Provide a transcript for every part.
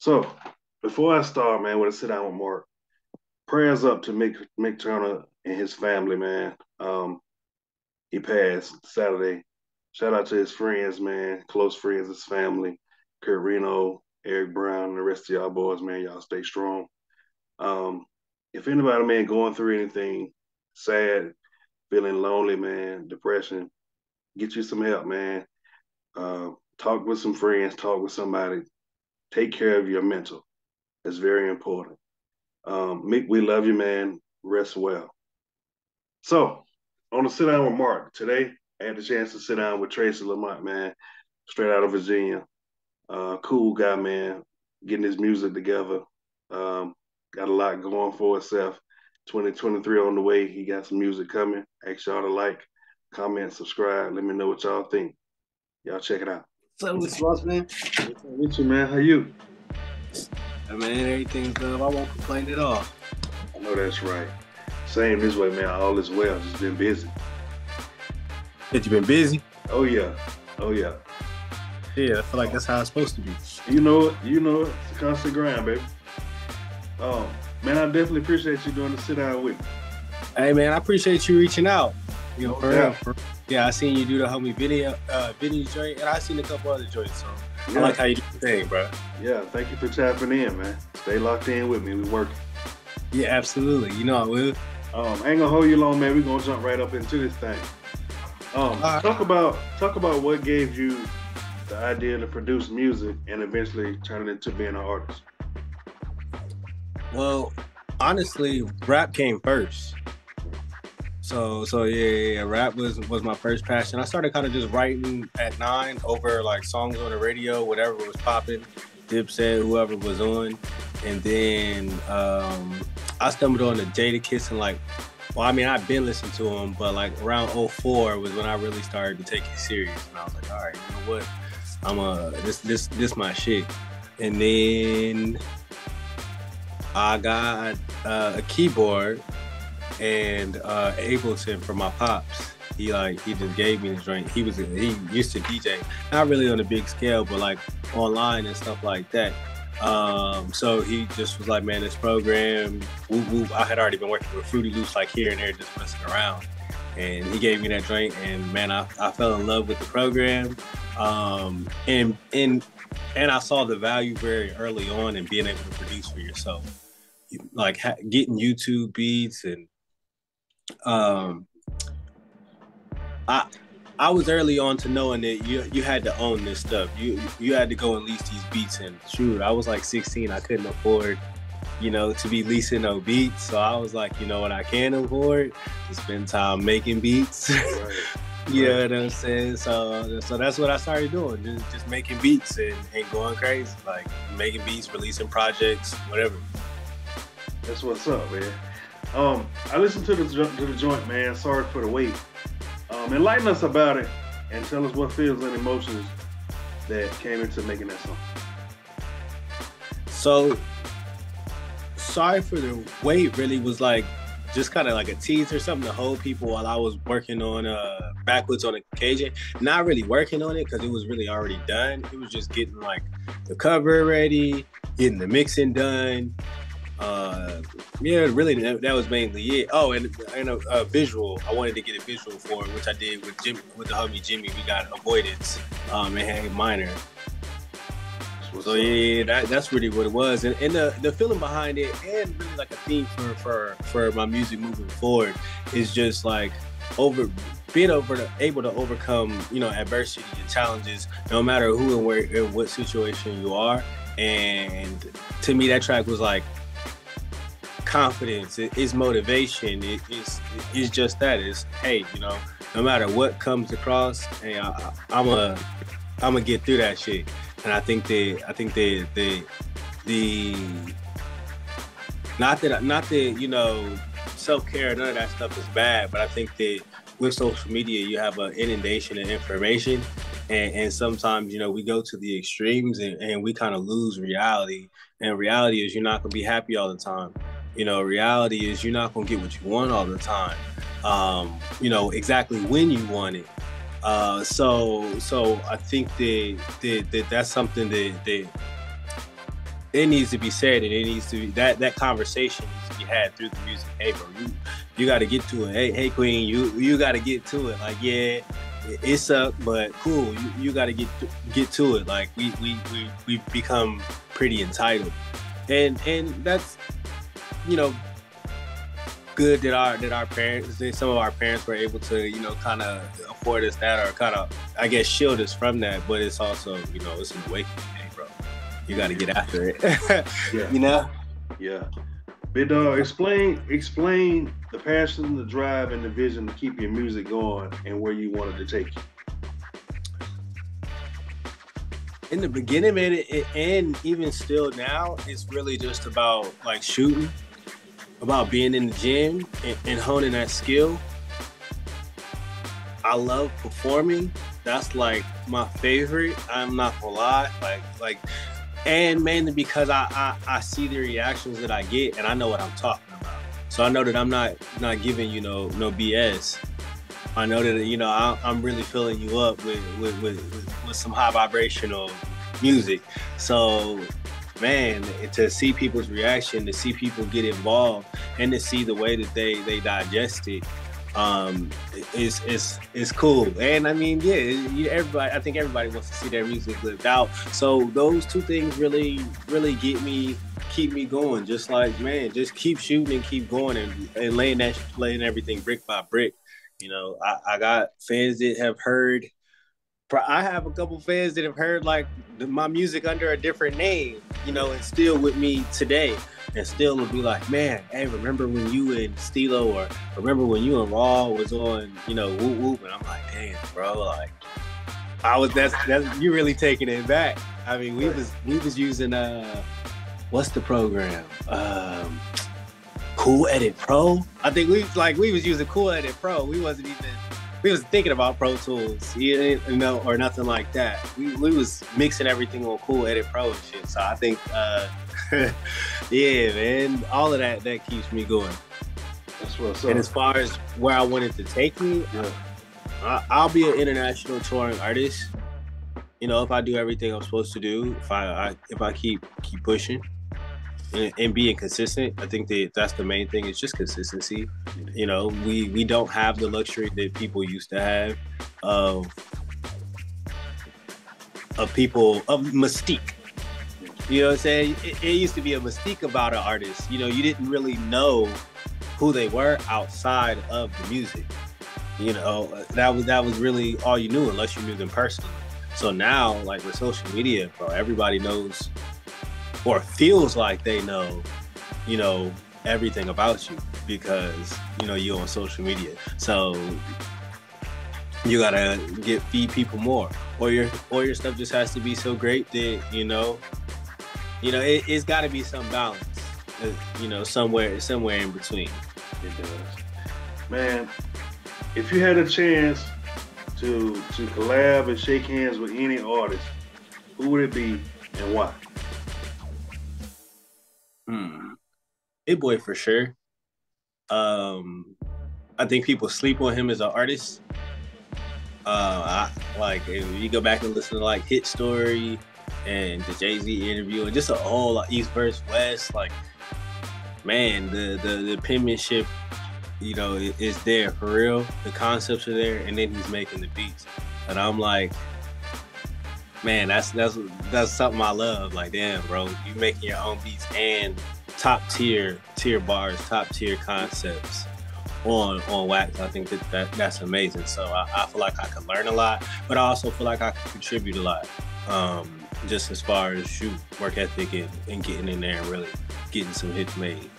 So before I start, man, with a sit down with Mark, prayers up to Mick Mick Turner and his family, man. Um, he passed Saturday. Shout out to his friends, man, close friends, his family, Kurt Reno, Eric Brown, and the rest of y'all boys, man. Y'all stay strong. Um, if anybody, man, going through anything sad, feeling lonely, man, depression, get you some help, man. Uh, talk with some friends, talk with somebody. Take care of your mental. It's very important. Um, we love you, man. Rest well. So, on the sit down with Mark today, I had the chance to sit down with Tracy Lamont, man, straight out of Virginia. Uh, cool guy, man, getting his music together. Um, got a lot going for himself. 2023 on the way. He got some music coming. Ask y'all to like, comment, subscribe. Let me know what y'all think. Y'all check it out. What's up, Ross, man? What's up with you, man? How you? I mean, everything's good. I won't complain at all. I know that's right. Same this way, man. All is well. Just been busy. Have you been busy? Oh yeah. Oh yeah. Yeah, I feel like that's how it's supposed to be. You know it. You know it. It's a constant grind, baby. Oh, man, I definitely appreciate you doing the sit down with me. Hey, man, I appreciate you reaching out. You know, for Yeah. real, yeah, I seen you do the homie video, uh, video joint, and I seen a couple other joints. So Yeah. I like how you do the thing, bro. Yeah, thank you for tapping in, man. Stay locked in with me. We working. Yeah, absolutely. You know I will. Um, I ain't gonna hold you long, man. We're gonna jump right up into this thing. Um, Alright. talk about talk about what gave you the idea to produce music and eventually turn it into being an artist. Well, honestly, rap came first. So so yeah, yeah, rap was was my first passion. I started kind of just writing at nine over like songs on the radio, whatever was popping, Dipset, whoever was on, and then um, I stumbled on the Jadakiss and like, well, I mean I've been listening to him, but like around 04 was when I really started to take it serious, and I was like, all right, you know what, I'm a this this this my shit, and then I got uh, a keyboard and uh, Ableton for my pops. He like he just gave me the drink. He was he used to DJ, not really on a big scale, but like online and stuff like that. Um, so he just was like, man, this program. Woo woo. I had already been working with Fruity Loops like here and there, just messing around. And he gave me that drink, and man, I, I fell in love with the program. Um, and and and I saw the value very early on in being able to produce for yourself, like ha- getting YouTube beats and um, I I was early on to knowing that you you had to own this stuff. You you had to go and lease these beats and shoot. I was like 16, I couldn't afford, you know, to be leasing no beats. So I was like, you know what, I can afford to spend time making beats. Right. you know what I'm saying? So so that's what I started doing, just just making beats and, and going crazy, like making beats, releasing projects, whatever. That's what's up, man. Um, I listened to the to the joint, man. Sorry for the wait. Um, enlighten us about it and tell us what feels and emotions that came into making that song. So sorry for the wait really was like just kind of like a tease or something to hold people while I was working on uh backwards on occasion. Not really working on it because it was really already done. It was just getting like the cover ready, getting the mixing done. Uh yeah, really that, was mainly it. Oh, and a, a visual. I wanted to get a visual for it, which I did with Jim with the homie Jimmy. We got avoidance um and Hank Minor. So yeah, that, that's really what it was, and, and the the feeling behind it, and really like a theme for for for my music moving forward is just like over being over to, able to overcome you know adversity and challenges, no matter who and where and what situation you are. And to me, that track was like confidence. It is motivation. It is it's just that. It's hey, you know, no matter what comes across, hey, I, I'm a I'm gonna get through that shit and I think they, I think they, the, the, not that, not that you know, self care, none of that stuff is bad, but I think that with social media, you have an inundation of information, and, and sometimes you know we go to the extremes and, and we kind of lose reality. And reality is you're not gonna be happy all the time. You know, reality is you're not gonna get what you want all the time. Um, you know exactly when you want it. Uh, so so I think that, that, that that's something that, that it needs to be said and it needs to be that that conversation needs to be had through the music. Hey, bro, you you got to get to it. Hey, hey, Queen, you you got to get to it. Like, yeah, it, it sucked, but cool. You, you got to get get to it. Like, we we we we become pretty entitled, and and that's you know good that our that our parents that some of our parents were able to you know kind of afford us that or kind of I guess shield us from that. But it's also you know it's an awakening hey, bro. you got to get after it. yeah. You know? Yeah. Big dog, uh, explain explain the passion, the drive, and the vision to keep your music going and where you wanted to take you. In the beginning, man, it, and even still now, it's really just about like shooting, about being in the gym and, and honing that skill. I love performing. That's like my favorite. I'm not gonna lie. Like, like and mainly because I, I, I see the reactions that I get and I know what I'm talking about. So I know that I'm not not giving you know no BS. I know that you know I, am really filling you up with with, with with some high vibrational music. So man, to see people's reaction, to see people get involved, and to see the way that they they digest it um is is cool. And i mean yeah everybody i think everybody wants to see their music lived out. So those two things really really get me keep me going. Just like man just keep shooting and keep going and, and laying that laying everything brick by brick. You know I, I got fans that have heard I have a couple fans that have heard like my music under a different name, you know, and still with me today, and still will be like, man, hey, remember when you and Stilo or remember when you and Raw was on, you know, whoop whoop, and I'm like, damn, bro, like, I was that's that's you really taking it back. I mean, we was we was using uh, what's the program? Um, Cool Edit Pro. I think we like we was using Cool Edit Pro. We wasn't even we was thinking about Pro Tools, you know, or nothing like that. We, we was mixing everything on Cool Edit Pro and shit. So I think, uh, yeah, man, all of that that keeps me going. That's what's up. And as far as where I wanted to take me, yeah. I, I'll be an international touring artist. You know, if I do everything I'm supposed to do, if I, I if I keep keep pushing and, and, being consistent. I think that that's the main thing. It's just consistency. You know, we we don't have the luxury that people used to have of of people of mystique. You know what I'm saying? It, it used to be a mystique about an artist. You know, you didn't really know who they were outside of the music. You know, that was that was really all you knew unless you knew them personally. So now, like with social media, bro, everybody knows or feels like they know, you know, everything about you because you know you're on social media. So you gotta get feed people more, or your or your stuff just has to be so great that you know, you know, it, has got to be some balance, uh, you know, somewhere somewhere in between. It does, man. If you had a chance to to collab and shake hands with any artist, who would it be and why? Hmm. Big Boi for sure. Um, I think people sleep on him as an artist. Uh, I, like if you go back and listen to like Hit Story and the Jay Z interview and just a whole like, East versus West, like man, the the the penmanship, you know, is there for real. The concepts are there, and then he's making the beats, and I'm like, man, that's that's that's something I love. Like, damn, bro, you making your own beats and top tier tier bars, top tier concepts on on wax. I think that, that that's amazing. So I, I, feel like I can learn a lot, but I also feel like I can contribute a lot. Um, just as far as shoot work ethic and, and getting in there and really getting some hits made.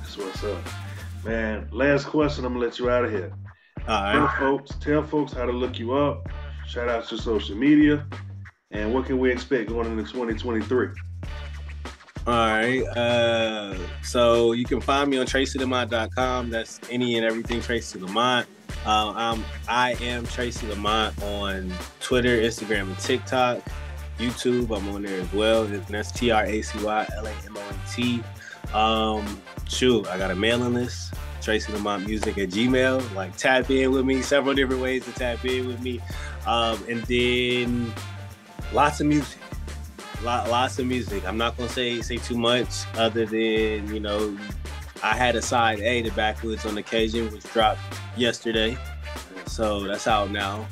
That's what's up. Man, last question, I'm gonna let you out of here. All right. Tell folks, tell folks how to look you up, Shout out to social media. And what can we expect going into 2023? All right. Uh, so you can find me on tracylamont.com. That's any and everything Tracy Lamont. Uh, I'm, I am Tracy Lamont on Twitter, Instagram, and TikTok. YouTube, I'm on there as well. And that's T R A C Y L A M O N T. Um, shoot, I got a mailing list. Tracy Lamont Music at Gmail. Like tap in with me. Several different ways to tap in with me. Um, and then lots of music. Lot, lots of music. I'm not gonna say say too much other than you know, I had a side A, the Backwoods on occasion, which dropped yesterday, so that's out now.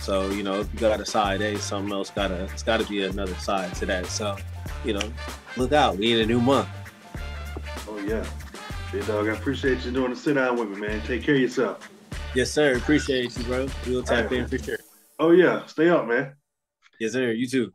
So you know, if you got a side A, something else gotta it's gotta be another side to that. So you know, look out. We in a new month. Oh yeah, big dog. I appreciate you doing the sit down with me, man. Take care of yourself. Yes, sir. Appreciate you, bro. We'll tap right, in man. for sure. Oh yeah, stay up, man. Yes, sir. You too.